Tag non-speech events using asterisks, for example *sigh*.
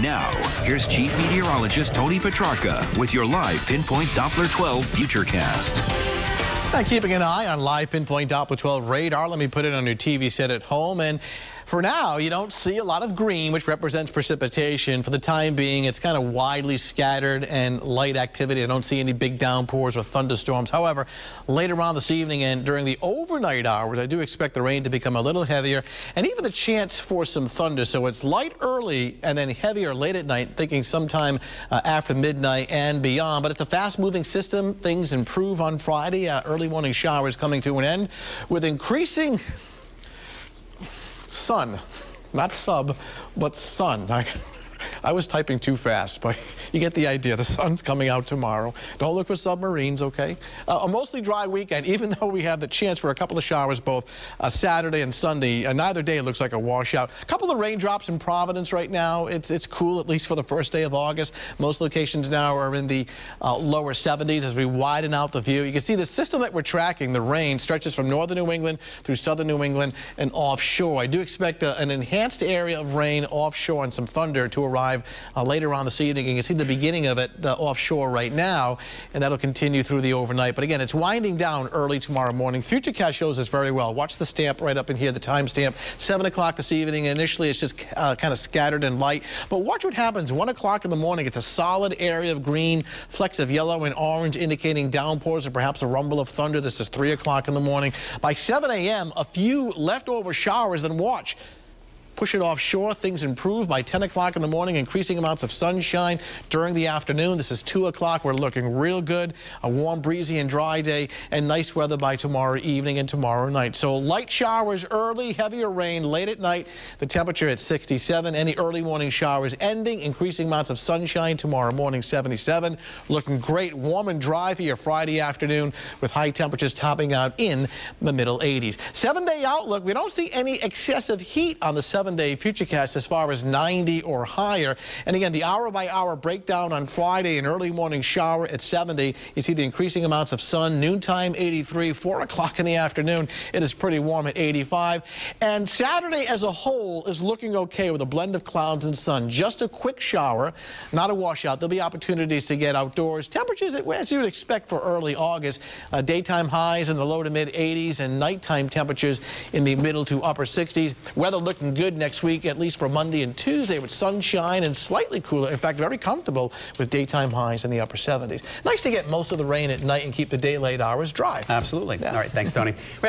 Now, here's Chief Meteorologist Tony Petrarca with your live Pinpoint Doppler 12 Futurecast. Now, keeping an eye on live Pinpoint Doppler 12 radar, let me put it on your TV set at home. And for now, you don't see a lot of green, which represents precipitation. For the time being, it's kind of widely scattered and light activity. I don't see any big downpours or thunderstorms. However, later on this evening and during the overnight hours, I do expect the rain to become a little heavier and even the chance for some thunder. So it's light early and then heavier late at night, thinking sometime uh, after midnight and beyond. But it's a fast-moving system. Things improve on Friday. Uh, early morning showers coming to an end with increasing sun, not sub, but sun. I, was typing too fast, *laughs* but you get the idea. The sun's coming out tomorrow. Don't look for submarines, okay? Uh, a mostly dry weekend, *laughs* even though we have the chance for a couple of showers both uh, Saturday and Sunday. Uh, neither day looks like a washout. A couple of raindrops in Providence right now. It's, it's cool, at least for the first day of August. Most locations now are in the uh, lower 70s as we widen out the view. You can see the system that we're tracking, the rain, stretches from northern New England through southern New England and offshore. I do expect uh, an enhanced area of rain offshore and some thunder to arrive uh, later on this evening. You can see the beginning of it uh, offshore right now, and that'll continue through the overnight. But again, it's winding down early tomorrow morning. Futurecast shows us very well. Watch the stamp right up in here, the timestamp. 7 o'clock this evening. Initially, it's just uh, kind of scattered and light. But watch what happens. 1 o'clock in the morning, it's a solid area of green, flecks of yellow and orange indicating downpours or perhaps a rumble of thunder. This is 3 o'clock in the morning. By 7 a.m., a few leftover showers. Then watch push it offshore. Things improve by 10 o'clock in the morning, increasing amounts of sunshine during the afternoon. This is 2 o'clock. We're looking real good. A warm, breezy, and dry day, and nice weather by tomorrow evening and tomorrow night. So light showers early, heavier rain late at night. The temperature at 67. Any early morning showers ending, increasing amounts of sunshine tomorrow morning, 77. Looking great, warm and dry for your Friday afternoon with high temperatures topping out in the middle 80s. Seven-day outlook, we don't see any excessive heat on the seven Seven-day futurecast as far as 90 or higher. And again, the hour-by-hour -hour breakdown on Friday, an early morning shower at 70. You see the increasing amounts of sun, noontime 83, 4 o'clock in the afternoon. It is pretty warm at 85. And Saturday as a whole is looking okay with a blend of clouds and sun. Just a quick shower, not a washout. There'll be opportunities to get outdoors. Temperatures as you would expect for early August. Uh, daytime highs in the low to mid 80s and nighttime temperatures in the middle to upper 60s. Weather looking good good next week, at least for Monday and Tuesday, with sunshine and slightly cooler. In fact, very comfortable with daytime highs in the upper 70s. Nice to get most of the rain at night and keep the daylight hours dry. Absolutely. Yeah. All right. Thanks, Tony. *laughs*